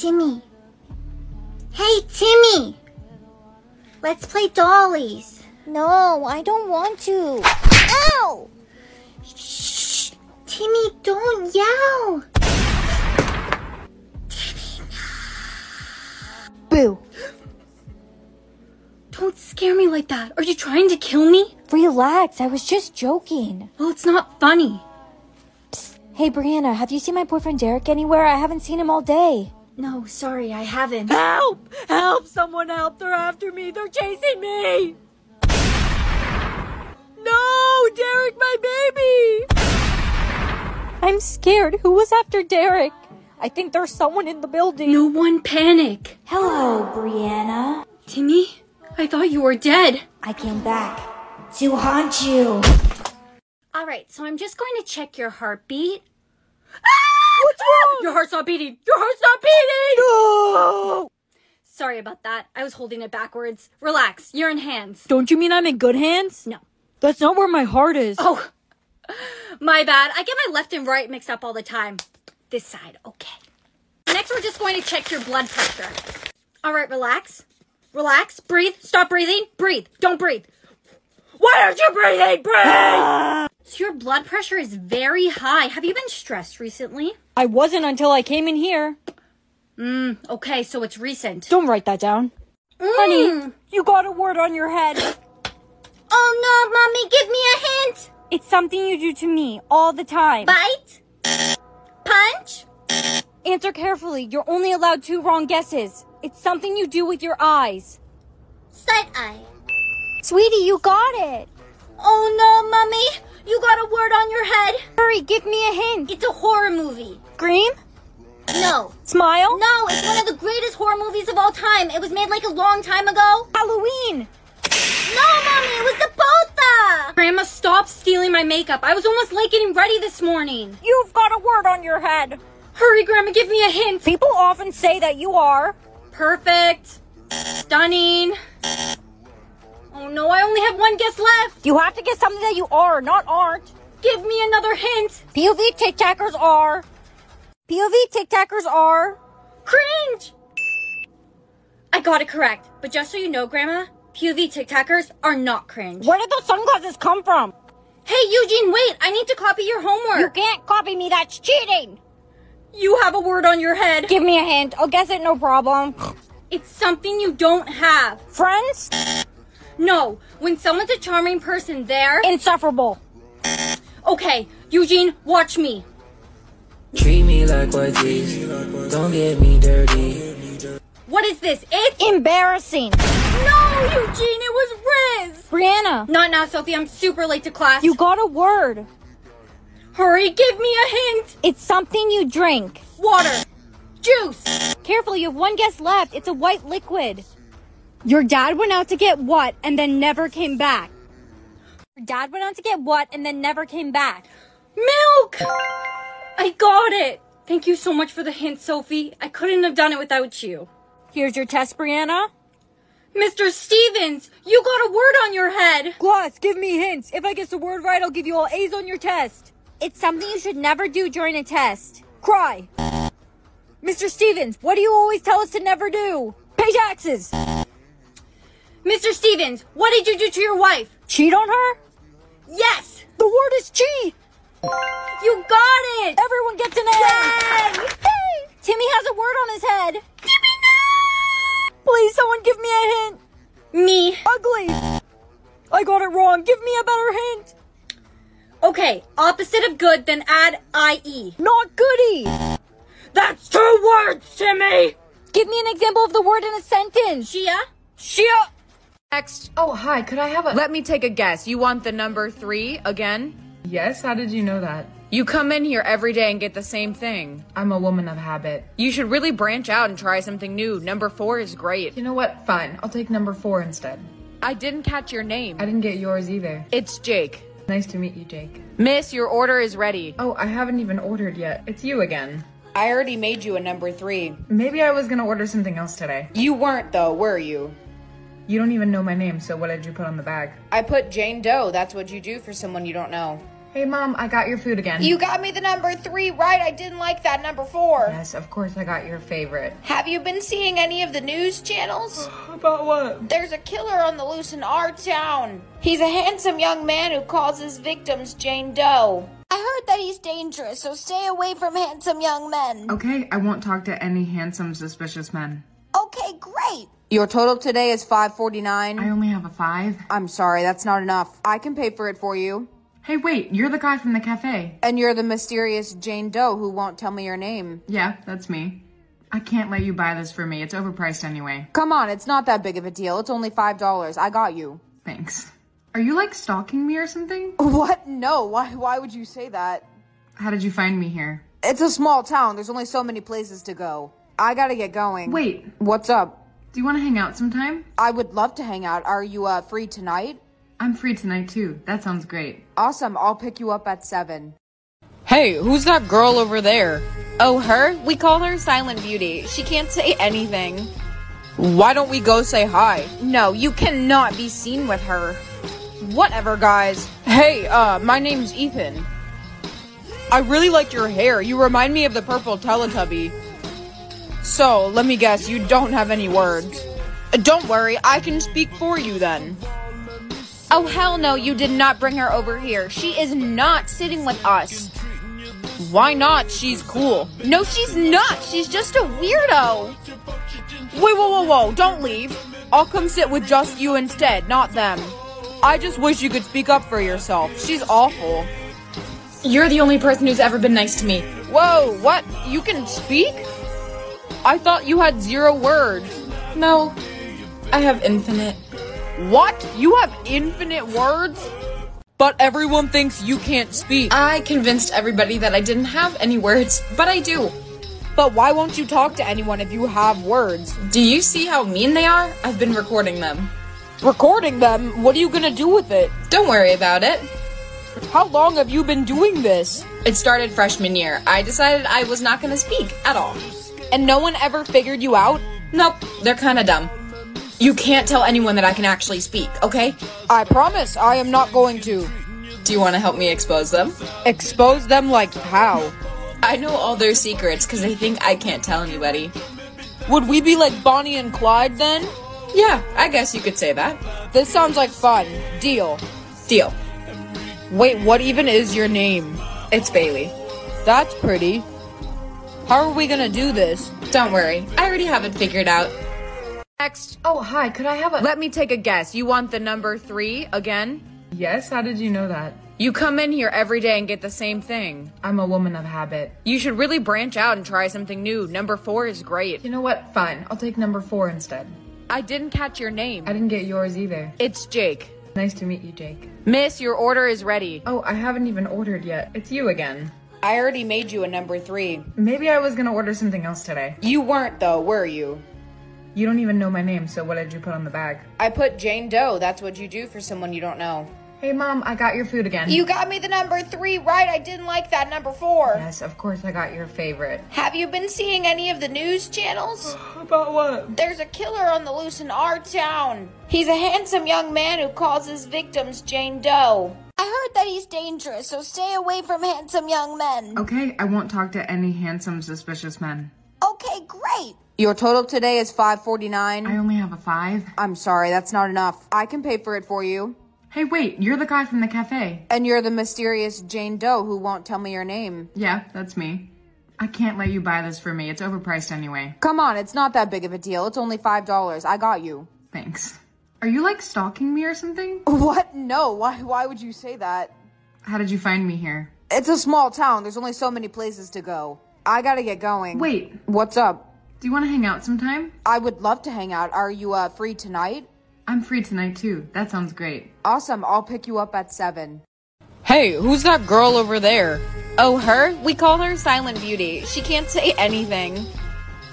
Timmy. Hey, Timmy! Let's play dollies. No, I don't want to. Ow! Shh! Timmy, don't yell! Boo. Don't scare me like that. Are you trying to kill me? Relax, I was just joking. Well, it's not funny. Psst. Hey, Brianna, have you seen my boyfriend Derek anywhere? I haven't seen him all day. No, sorry, I haven't. Help! Help! Someone help! They're after me! They're chasing me! No! Derek, my baby! I'm scared. Who was after Derek? I think there's someone in the building. No one panic. Hello, Brianna. Timmy, I thought you were dead. I came back to haunt you. All right, so I'm just going to check your heartbeat. Ah! What's wrong? Your heart's not beating. Your heart's not beating. No! Sorry about that. I was holding it backwards. Relax. You're in hands. Don't you mean I'm in good hands? No. That's not where my heart is. Oh, my bad. I get my left and right mixed up all the time. This side. Okay. Next, we're just going to check your blood pressure. All right, relax. Relax. Breathe. Stop breathing. Breathe. Don't breathe. Why aren't you breathing? Breathe! So your blood pressure is very high. Have you been stressed recently? I wasn't until I came in here. Mm, okay, so it's recent. Don't write that down. Mm. Honey, you got a word on your head. Oh no, Mommy, give me a hint! It's something you do to me all the time. Bite? Punch? Answer carefully. You're only allowed two wrong guesses. It's something you do with your eyes. Side eye. Sweetie, you got it. Oh no, Mommy! You got a word on your head! Hurry, give me a hint. It's a horror movie. Scream? No. Smile? No, it's one of the greatest horror movies of all time. It was made like a long time ago. Halloween. No, Mommy, it was the Botha! Grandma, stop stealing my makeup. I was almost late getting ready this morning. You've got a word on your head. Hurry, Grandma, give me a hint. People often say that you are. Perfect. Stunning. Oh no, I only have one guess left. You have to get something that you are, not aren't. Give me another hint. POV tic tackers are. POV tic tackers are. Cringe. I got it correct. But just so you know, Grandma, POV Tic Tackers are not cringe. Where did those sunglasses come from? Hey, Eugene, wait! I need to copy your homework. You can't copy me, that's cheating. You have a word on your head. Give me a hint, I'll guess it no problem. It's something you don't have. Friends? No, when someone's a charming person, they're Insufferable. okay. Eugene, watch me. Treat me like what these. Don't get me dirty. What is this? It's Embarrassing. no, Eugene. It was Riz. Brianna, Not now, Sophie. I'm super late to class. you got a word. hurry. Give me a hint. It's something you drink. Water. Juice. Careful, you have one guess left. It's a white liquid. Your dad went out to get what and then never came back? Your dad went out to get what and then never came back? Milk. I got it. Thank you so much for the hint, Sophie. I couldn't have done it without you. Here's your test, Brianna. Mr. Stevens, you got a word on your head. Gloss, give me hints. If I guess the word right, I'll give you all A's on your test. It's something you should never do during a test. Cry. Mr. Stevens, what do you always tell us to never do? Pay taxes. Mr. Stevens, what did you do to your wife? Cheat on her? Yes, The word is cheat. you got it. Everyone gets an A. Yay! Timmy has a word on his head. Timmy, no. Please, someone give me a hint. Me. Ugly. I got it wrong. Give me a better hint. Okay, opposite of good, then add IE. Not goody. That's two words, Timmy. Give me an example of the word in a sentence. Shia? Shia. Next, Oh, hi. Could I have a. let me take a guess. You want the number three again? yes? How did you know that? You come in here every day and get the same thing. I'm a woman of habit. You should really branch out and try something new. Number four is great. You know what? Fine. I'll take number four instead. I didn't catch your name. I didn't get yours either. It's Jake. Nice to meet you, Jake. Miss, your order is ready. Oh, I haven't even ordered yet. It's you again. I already made you a number three. Maybe I was gonna order something else today. You weren't, though, were you? You don't even know my name, so what did you put on the bag? I put Jane Doe. That's what you do for someone you don't know. Hey, Mom, I got your food again. You got me the number three right. I didn't like that number four. Yes, of course I got your favorite. Have you been seeing any of the news channels? About what? There's a killer on the loose in our town. He's a handsome young man who calls his victims Jane Doe. I heard that he's dangerous, so stay away from handsome young men. Okay, I won't talk to any handsome, suspicious men. Okay, great. Your total today is 549. I only have a five. I'm sorry, that's not enough. I can pay for it for you. Hey, wait, you're the guy from the cafe. And you're the mysterious Jane Doe who won't tell me your name. Yeah, that's me. I can't let you buy this for me. It's overpriced anyway. Come on, it's not that big of a deal. It's only $5. I got you. Thanks. Are you like stalking me or something? What? No. Why why would you say that? How did you find me here? It's a small town. There's only so many places to go. I got to get going. Wait, What's up? Do you want to hang out sometime? I would love to hang out. Are you uh free tonight? I'm free tonight too. That sounds great. Awesome. I'll pick you up at 7. Hey, who's that girl over there? Oh, her? We call her Silent Beauty. She can't say anything. Why don't we go say hi? No, you cannot be seen with her. Whatever, guys. Hey, uh, my name's Ethan. I really like your hair. You remind me of the purple Teletubby. So, let me guess, you don't have any words. Uh, Don't worry, I can speak for you then. Oh, hell no, you did not bring her over here. She is not sitting with us. Why not? She's cool. No, she's not. She's just a weirdo. Wait, whoa, whoa, whoa, don't leave. I'll come sit with just you instead, not them. I just wish you could speak up for yourself. She's awful. You're the only person who's ever been nice to me. Whoa, what? You can speak? I thought you had zero words. No, I have infinite. What? You have infinite words? But everyone thinks you can't speak. I convinced everybody that I didn't have any words, but I do. But why won't you talk to anyone if you have words? Do you see how mean they are? I've been recording them. Recording them? What are you gonna do with it? Don't worry about it. How long have you been doing this? It started freshman year. I decided I was not going to speak at all. And no one ever figured you out? Nope, they're kind of dumb. You can't tell anyone that I can actually speak, okay? I promise I am not going to. Do you want to help me expose them? Expose them like how? I know all their secrets because they think I can't tell anybody. Would we be like Bonnie and Clyde then? Yeah, I guess you could say that. This sounds like fun. Deal. Deal. Wait, what even is your name? It's Bailey. That's pretty. How are we gonna do this? Don't worry, I already have it figured out. Next, Oh, hi, could I have a. let me take a guess. You want the number three again? yes, how did you know that? You come in here every day and get the same thing. I'm a woman of habit. You should really branch out and try something new. Number four is great. You know what? Fine, I'll take number four instead. I didn't catch your name. I didn't get yours either. It's Jake. Nice to meet you, Jake. Miss, your order is ready. Oh, I haven't even ordered yet. It's you again. I already made you a number three. Maybe I was gonna order something else today. You weren't, though, were you? You don't even know my name, so what did you put on the bag? I put Jane Doe. That's what you do for someone you don't know. Hey, Mom, I got your food again. You got me the number three right. I didn't like that number four. Yes, of course I got your favorite. Have you been seeing any of the news channels? About what? There's a killer on the loose in our town. He's a handsome young man who calls his victims Jane Doe. I heard that he's dangerous, so stay away from handsome young men. Okay, I won't talk to any handsome, suspicious men. Okay, great. Your total today is 549. I only have a five. I'm sorry, that's not enough. I can pay for it for you. Hey, wait, you're the guy from the cafe. And you're the mysterious Jane Doe who won't tell me your name. Yeah, that's me. I can't let you buy this for me. It's overpriced anyway. Come on, it's not that big of a deal. It's only $5. I got you. Thanks. Are you like stalking me or something? What? No. Why why would you say that? How did you find me here? It's a small town. There's only so many places to go. I got to get going. Wait, What's up? do you want to hang out sometime? I would love to hang out. Are you uh free tonight? I'm free tonight too. That sounds great. Awesome. I'll pick you up at 7. Hey, who's that girl over there? Oh, her? We call her Silent Beauty. She can't say anything.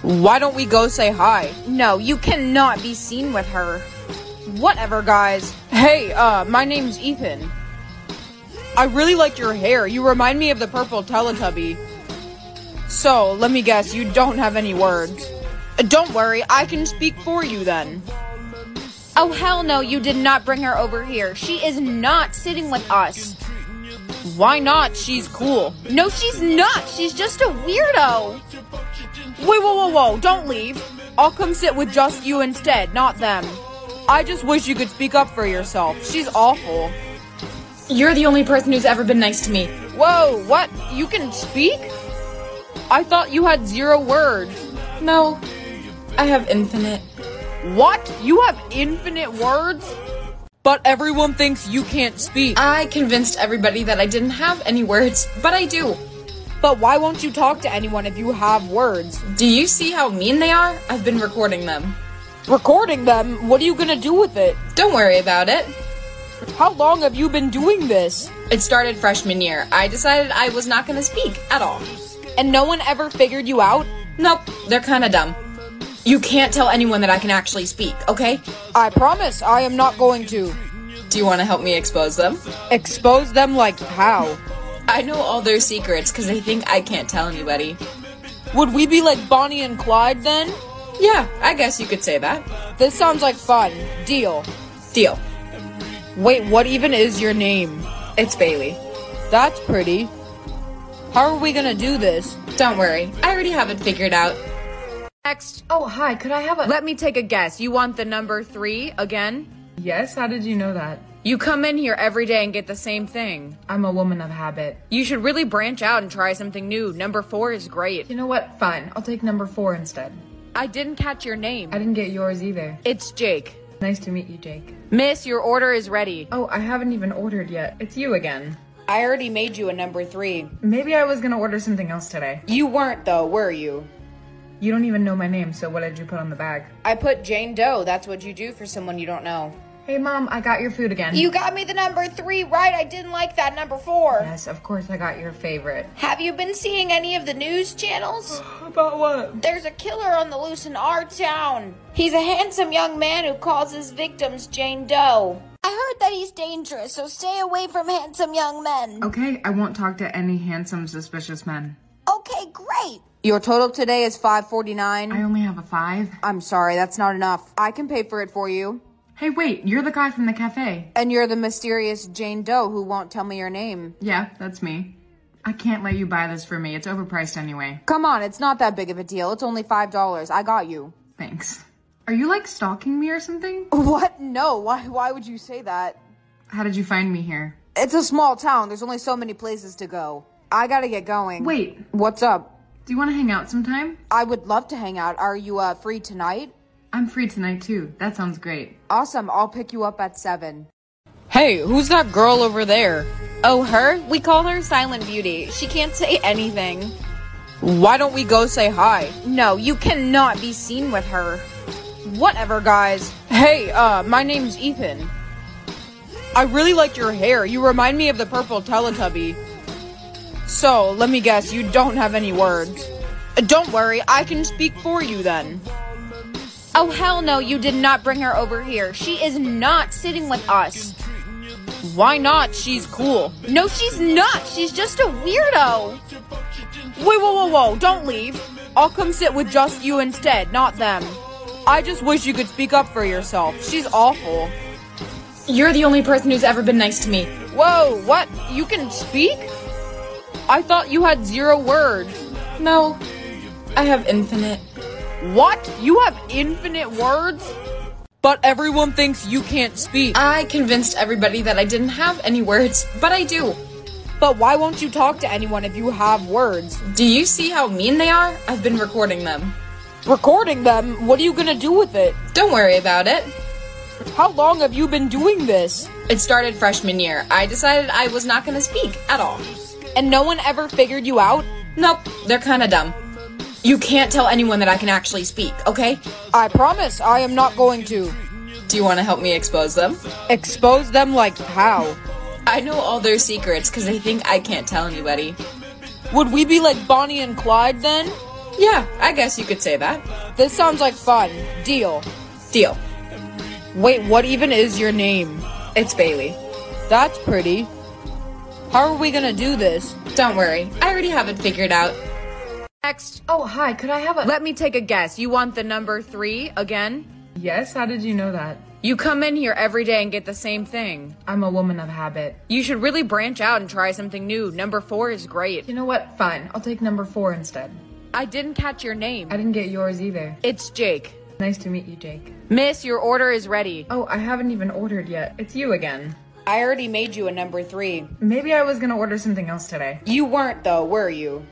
Why don't we go say hi? No, you cannot be seen with her. Whatever, guys. Hey, uh, my name's Ethan. I really like your hair. You remind me of the purple Teletubby. So, let me guess, you don't have any words. Uh, Don't worry, I can speak for you then. Oh, hell no, you did not bring her over here. She is not sitting with us. Why not? She's cool. No, she's not. She's just a weirdo. Wait, whoa, whoa, whoa, don't leave. I'll come sit with just you instead, not them. I just wish you could speak up for yourself. She's awful. You're the only person who's ever been nice to me. Whoa, what? You can speak? I thought you had zero words. No, I have infinite. What? You have infinite words? But everyone thinks you can't speak. I convinced everybody that I didn't have any words, but I do. But why won't you talk to anyone if you have words? Do you see how mean they are? I've been recording them. Recording them? What are you gonna do with it? Don't worry about it. How long have you been doing this? It started freshman year. I decided I was not gonna speak at all. And no one ever figured you out? Nope, they're kinda dumb. You can't tell anyone that I can actually speak, okay? I promise I am not going to. Do you want to help me expose them? Expose them like how? I know all their secrets because they think I can't tell anybody. Would we be like Bonnie and Clyde then? Yeah, I guess you could say that. This sounds like fun. Deal. Deal. Wait, what even is your name? It's Bailey. That's pretty. How are we gonna do this? Don't worry, I already have it figured out. Next. Oh, hi, could I have a. Let me take a guess. You want the number three again? Yes, how did you know that? You come in here every day and get the same thing. I'm a woman of habit. You should really branch out and try something new. Number four is great. You know what? Fine, I'll take number four instead. I didn't catch your name. I didn't get yours either. It's Jake. Nice to meet you, Jake. Miss, your order is ready. Oh, I haven't even ordered yet. It's you again. I already made you a number three. Maybe I was gonna order something else today. You weren't, though, were you? You don't even know my name, so what did you put on the bag? I put Jane Doe. That's what you do for someone you don't know. Hey, Mom, I got your food again. You got me the number three right. I didn't like that number four. Yes, of course I got your favorite. Have you been seeing any of the news channels? About what? There's a killer on the loose in our town. He's a handsome young man who calls his victims Jane Doe. I heard that he's dangerous, so stay away from handsome young men. Okay, I won't talk to any handsome, suspicious men. Okay, great. Your total today is five forty nine. I only have a five. I'm sorry, that's not enough. I can pay for it for you. Hey, wait, you're the guy from the cafe. And you're the mysterious Jane Doe who won't tell me your name. Yeah, that's me. I can't let you buy this for me. It's overpriced anyway. Come on, it's not that big of a deal. It's only five dollars. I got you. Thanks. Are you like stalking me or something? What? No. Why? Why would you say that? How did you find me here? It's a small town. There's only so many places to go. I gotta get going. Wait, What's up? do you want to hang out sometime? I would love to hang out. Are you uh, free tonight? I'm free tonight too. That sounds great. Awesome. I'll pick you up at seven. Hey, who's that girl over there? Oh, her? We call her Silent Beauty. She can't say anything. Why don't we go say hi? No, you cannot be seen with her. Whatever, guys. Hey, uh, my name's Ethan. I really like your hair. You remind me of the purple Teletubby. So, let me guess, you don't have any words. Uh, Don't worry, I can speak for you then. Oh, hell no, you did not bring her over here. She is not sitting with us. Why not? She's cool. No, she's not. She's just a weirdo. Wait, whoa, whoa, whoa, don't leave. I'll come sit with just you instead, not them. I just wish you could speak up for yourself. She's awful. You're the only person who's ever been nice to me. Whoa, what? You can speak? I thought you had zero words. No, I have infinite. What? You have infinite words? But everyone thinks you can't speak. I convinced everybody that I didn't have any words, but I do. But why won't you talk to anyone if you have words? Do you see how mean they are? I've been recording them. Recording them? What are you gonna do with it? Don't worry about it. How long have you been doing this? It started freshman year. I decided I was not gonna speak at all. And no one ever figured you out? Nope, they're kinda dumb. You can't tell anyone that I can actually speak, okay? I promise I am not going to. Do you want to help me expose them? Expose them like how? I know all their secrets because they think I can't tell anybody. Would we be like Bonnie and Clyde then? Yeah, I guess you could say that. This sounds like fun. Deal. Deal. Wait, what even is your name? It's Bailey. That's pretty. How are we gonna do this? Don't worry, I already have it figured out. Next. Oh, hi, could I have a. Let me take a guess. You want the number three again? yes, how did you know that? You come in here every day and get the same thing. I'm a woman of habit. You should really branch out and try something new. Number four is great. You know what? Fine. I'll take number four instead. I didn't catch your name. I didn't get yours either. It's Jake. Nice to meet you, Jake. Miss, your order is ready. Oh, I haven't even ordered yet. It's you again. I already made you a number three. Maybe I was gonna order something else today. You weren't, though, were you?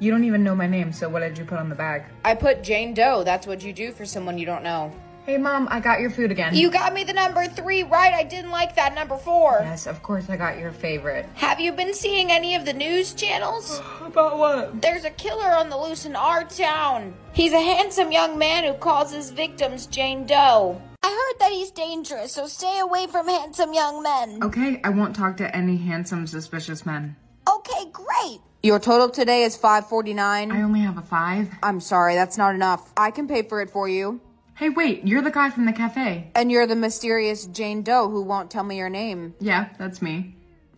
You don't even know my name, so what did you put on the bag? I put Jane Doe. That's what you do for someone you don't know. Hey, Mom, I got your food again. You got me the number three right. I didn't like that number four. Yes, of course I got your favorite. Have you been seeing any of the news channels? About what? There's a killer on the loose in our town. He's a handsome young man who calls his victims Jane Doe. I heard that he's dangerous, so stay away from handsome young men. Okay, I won't talk to any handsome, suspicious men. Okay, great. Your total today is five forty nine. I only have a five. I'm sorry, that's not enough. I can pay for it for you. Hey, wait, you're the guy from the cafe. And you're the mysterious Jane Doe who won't tell me your name. Yeah, that's me.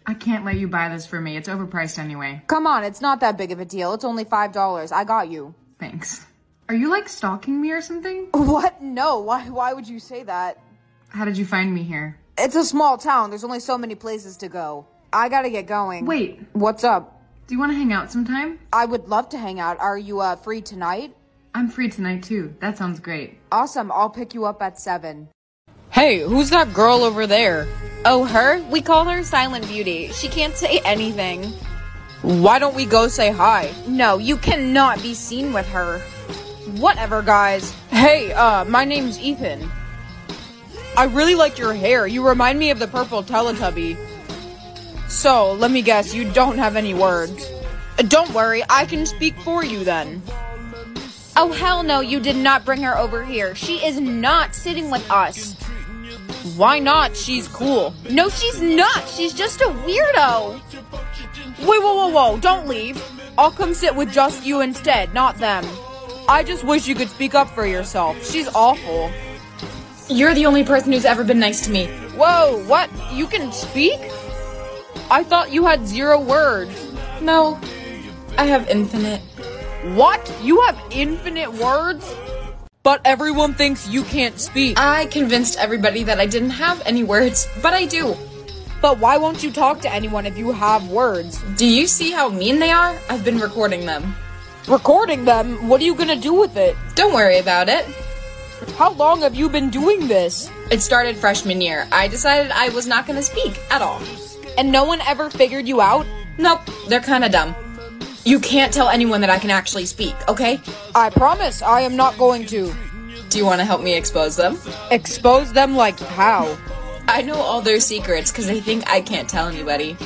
I can't let you buy this for me. It's overpriced anyway. Come on, it's not that big of a deal. It's only five dollars. I got you. Thanks. Are you like stalking me or something? What? No. Why? Why would you say that? How did you find me here? It's a small town. There's only so many places to go. I gotta get going. Wait, What's up? do you want to hang out sometime? I would love to hang out. Are you uh free tonight? I'm free tonight too. That sounds great. Awesome. I'll pick you up at seven. Hey, who's that girl over there? Oh, her? We call her Silent Beauty. She can't say anything. Why don't we go say hi? No, you cannot be seen with her. Whatever, guys. Hey, uh, my name's Ethan. I really like your hair. You remind me of the purple Teletubby. So, let me guess, you don't have any words. Uh, Don't worry, I can speak for you then. Oh, hell no, you did not bring her over here. She is not sitting with us. Why not? She's cool. No, she's not. She's just a weirdo. Wait, whoa, whoa, whoa, don't leave. I'll come sit with just you instead, not them. I just wish you could speak up for yourself. She's awful. You're the only person who's ever been nice to me. Whoa, what? You can speak? I thought you had zero words. No, I have infinite. What? You have infinite words? But everyone thinks you can't speak. I convinced everybody that I didn't have any words, but I do. But why won't you talk to anyone if you have words? Do you see how mean they are? I've been recording them. Recording them? What are you gonna do with it? Don't worry about it. How long have you been doing this? It started freshman year. I decided I was not going to speak at all. And no one ever figured you out? Nope, they're kind of dumb. You can't tell anyone that I can actually speak, okay? I promise I am not going to. Do you want to help me expose them? Expose them like how? I know all their secrets because they think I can't tell anybody.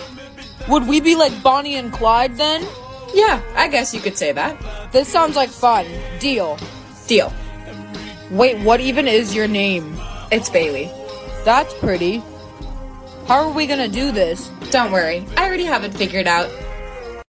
Would we be like Bonnie and Clyde then? Yeah, I guess you could say that. This sounds like fun. Deal. Deal. Wait, what even is your name? It's Bailey. That's pretty. How are we gonna do this? Don't worry, I already have it figured out.